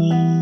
you